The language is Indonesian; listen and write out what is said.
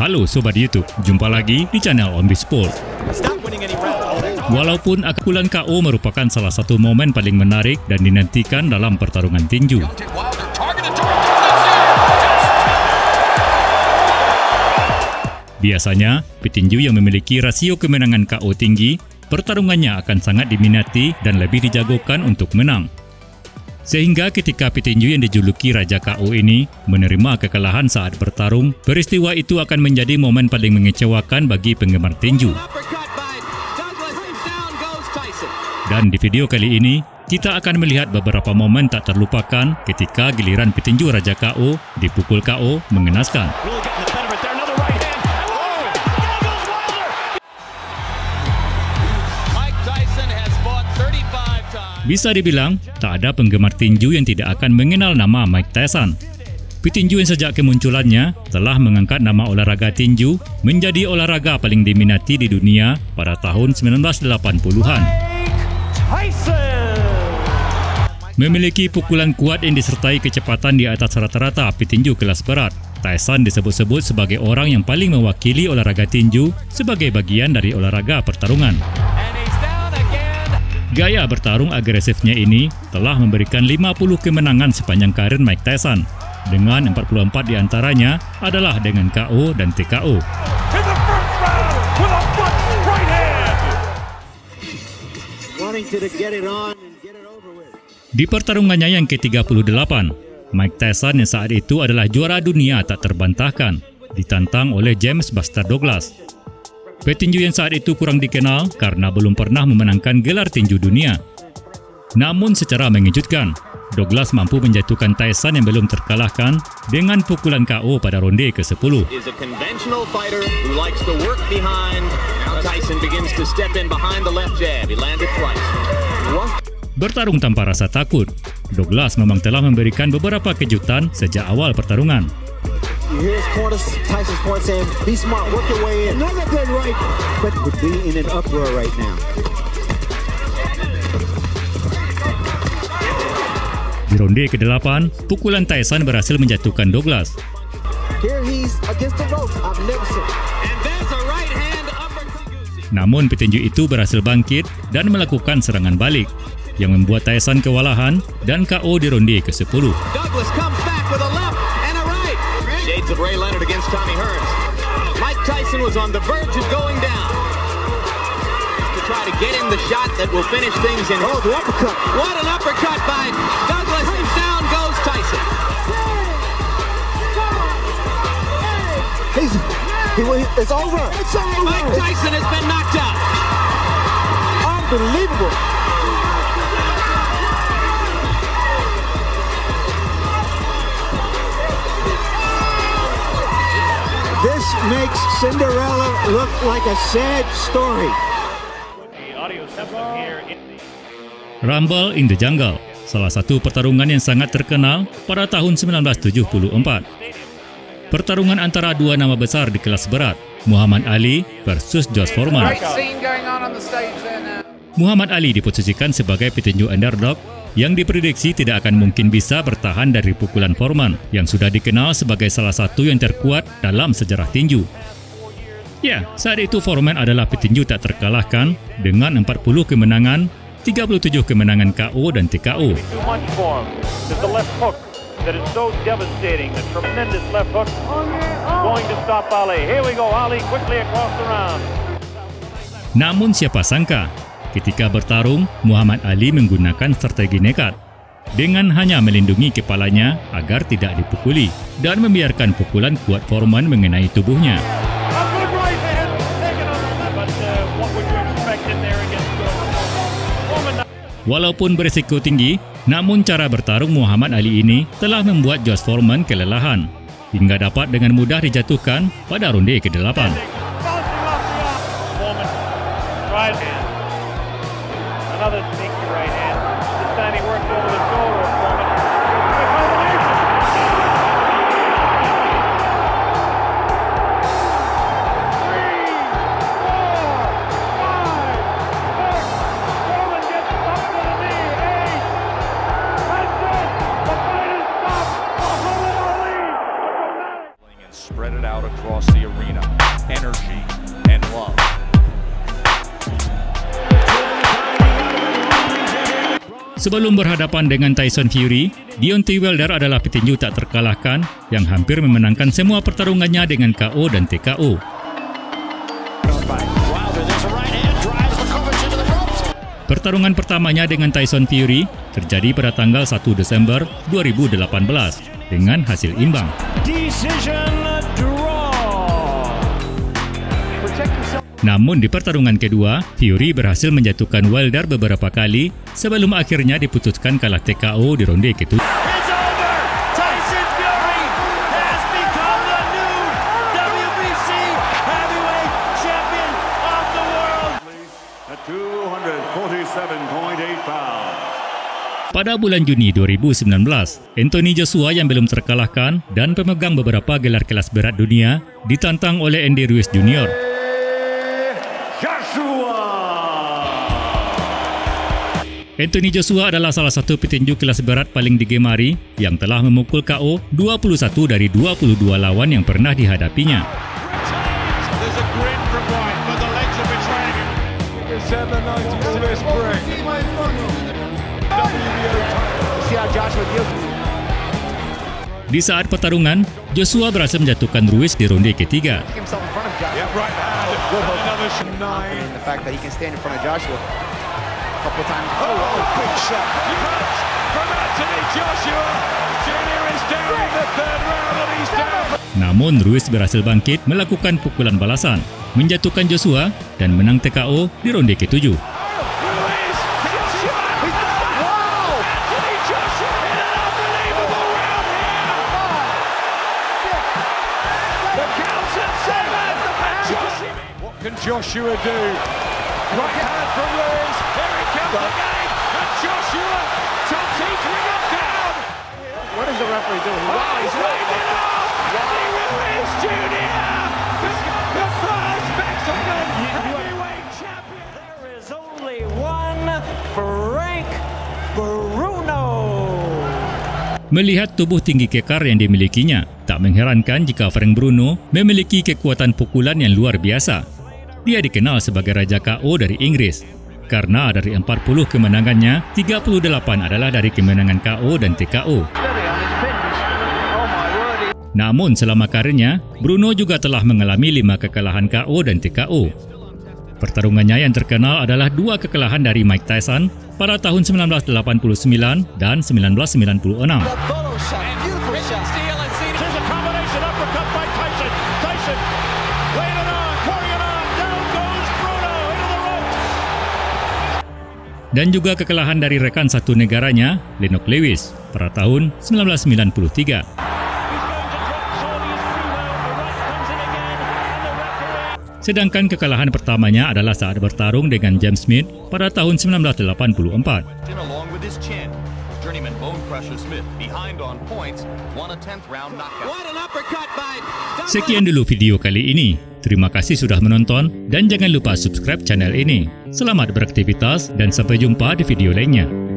Halo Sobat YouTube, jumpa lagi di channel On Sport. Walaupun akakulan KO merupakan salah satu momen paling menarik dan dinantikan dalam pertarungan tinju. Biasanya, petinju yang memiliki rasio kemenangan KO tinggi, pertarungannya akan sangat diminati dan lebih dijagokan untuk menang. Sehingga ketika petinju yang dijuluki Raja KO ini menerima kekalahan saat bertarung, peristiwa itu akan menjadi momen paling mengecewakan bagi penggemar tinju. Dan di video kali ini, kita akan melihat beberapa momen tak terlupakan ketika giliran petinju Raja KO dipukul KO mengenaskan. Bisa dibilang, tak ada penggemar tinju yang tidak akan mengenal nama Mike Tyson. Petinju yang sejak kemunculannya telah mengangkat nama olahraga tinju menjadi olahraga paling diminati di dunia pada tahun 1980-an. Tyson. Memiliki pukulan kuat yang disertai kecepatan di atas rata-rata petinju kelas berat. Tyson disebut-sebut sebagai orang yang paling mewakili olahraga tinju sebagai bagian dari olahraga pertarungan. Gaya bertarung agresifnya ini telah memberikan 50 kemenangan sepanjang karir Mike Tyson. Dengan 44 di antaranya adalah dengan KO dan TKO. Di pertarungannya yang ke-38, Mike Tyson yang saat itu adalah juara dunia tak terbantahkan, ditantang oleh James Buster Douglas. Petinju yang saat itu kurang dikenal karena belum pernah memenangkan gelar tinju dunia. Namun secara mengejutkan, Douglas mampu menjatuhkan Tyson yang belum terkalahkan dengan pukulan KO pada ronde ke-10. Is a conventional fighter who likes to work behind. Now Tyson begins to step in behind the left jab. He landed twice. One. Bertarung tanpa rasa takut, Douglas memang telah memberikan beberapa kejutan sejak awal pertarungan. You hear his corner, Tyson's point saying, be smart, work your way in. Another good right. But would be in an uproar right now. Di ronde ke-8, pukulan Tyson berhasil menjatuhkan Douglas. Here he's against the ropes. I've never seen. And there's a right hand uppercut. Namun petinju itu berhasil bangkit dan melakukan serangan balik yang membuat Tyson kewalahan dan KO di ronde ke-10. Shades of Ray Leonard against Tommy Hearns. Mike Tyson was on the verge of going down. To try to get him the shot that will finish things in. Oh, the uppercut. What an uppercut by Douglas, and down goes Tyson. He's, he, it's over. It's over. Mike Tyson has been knocked out. Unbelievable. This makes Cinderella look like a sad story. Rumble in the Jungle, salah satu pertarungan yang sangat terkenal pada tahun 1974. Pertarungan antara dua nama besar di kelas berat, Muhammad Ali versus George Foreman. Muhammad Ali diposisikan sebagai petinju underdog yang diprediksi tidak akan mungkin bisa bertahan dari pukulan Foreman yang sudah dikenal sebagai salah satu yang terkuat dalam sejarah tinju. Ya, saat itu Foreman adalah petinju tak terkalahkan dengan 40 kemenangan, 37 kemenangan KO dan TKO. too much for him. There's the left hook that is so devastating. The tremendous left hook going to stop Ali. Here we go. Ali quickly across the round. Namun siapa sangka, ketika bertarung, Muhammad Ali menggunakan strategi nekat dengan hanya melindungi kepalanya agar tidak dipukuli dan membiarkan pukulan kuat Foreman mengenai tubuhnya. Uh? Walaupun berisiko tinggi, namun cara bertarung Muhammad Ali ini telah membuat Josh Foreman kelelahan hingga dapat dengan mudah dijatuhkan pada ronde ke-8. spread it out across the arena. Energy and love. Sebelum berhadapan dengan Tyson Fury, Deontay Wilder adalah petinju tak terkalahkan yang hampir memenangkan semua pertarungannya dengan KO dan TKO. Pertarungan pertamanya dengan Tyson Fury terjadi pada tanggal 1 Desember 2018 dengan hasil imbang. Namun di pertarungan kedua, Fury berhasil menjatuhkan Wilder beberapa kali sebelum akhirnya diputuskan kalah TKO di ronde ketujuh. It's over. Tyson Fury has become the new WBC heavyweight champion of the world. At 247.8 pounds. Pada bulan Juni 2019, Anthony Joshua yang belum terkalahkan dan pemegang beberapa gelar kelas berat dunia ditantang oleh Andy Ruiz Jr. Anthony Joshua adalah salah satu petinju kelas berat paling digemari yang telah memukul KO 21 dari 22 lawan yang pernah dihadapinya. There's a grin from White, but the legs are betraying him. December 96 spring. See how Joshua deals Di saat pertarungan, Joshua berhasil menjatuhkan Ruiz di ronde ketiga. himself in front of Joshua. Yep, right couple of times. Oh, oh, big shot. Punch from Anthony Joshua. Junior is down in the third round and he's down. Namun Ruiz berhasil bangkit melakukan pukulan balasan, menjatuhkan Joshua dan menang TKO di ronde ketujuh. Ruiz, Joshua. Wow! Anthony Joshua in an unbelievable round here. The count's at seven. And Joshua. What can Joshua do? Right hand from Ruiz. Comes again. And Joshua teetering it down. What is the referee doing? Wow, he's waved it off. Eddie Ruiz Jr. The, the first Mexican heavyweight champion. There is only one Frank Bruno. Melihat tubuh tinggi kekar yang dimilikinya, tak mengherankan jika Frank Bruno memiliki kekuatan pukulan yang luar biasa. Dia dikenal sebagai Raja KO dari Inggris. Karena dari 40 kemenangannya, 38 adalah dari kemenangan KO dan TKO. Namun selama karirnya, Bruno juga telah mengalami lima kekalahan KO dan TKO. Pertarungannya yang terkenal adalah dua kekalahan dari Mike Tyson pada tahun 1989 dan 1996. Dan juga kekalahan dari rekan satu negaranya, Lennox Lewis, pada tahun 1993. He's going to drop Claudius Freewell. The right comes in again. And the referee Sedangkan kekalahan pertamanya adalah saat bertarung dengan James Smith pada tahun 1984. Sekian dulu video kali ini. Terima kasih sudah menonton dan jangan lupa subscribe channel ini. Selamat beraktivitas dan sampai jumpa di video lainnya.